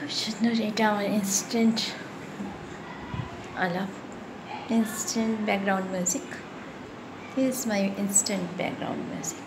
Just should narrate our instant I love instant background music. This is my instant background music.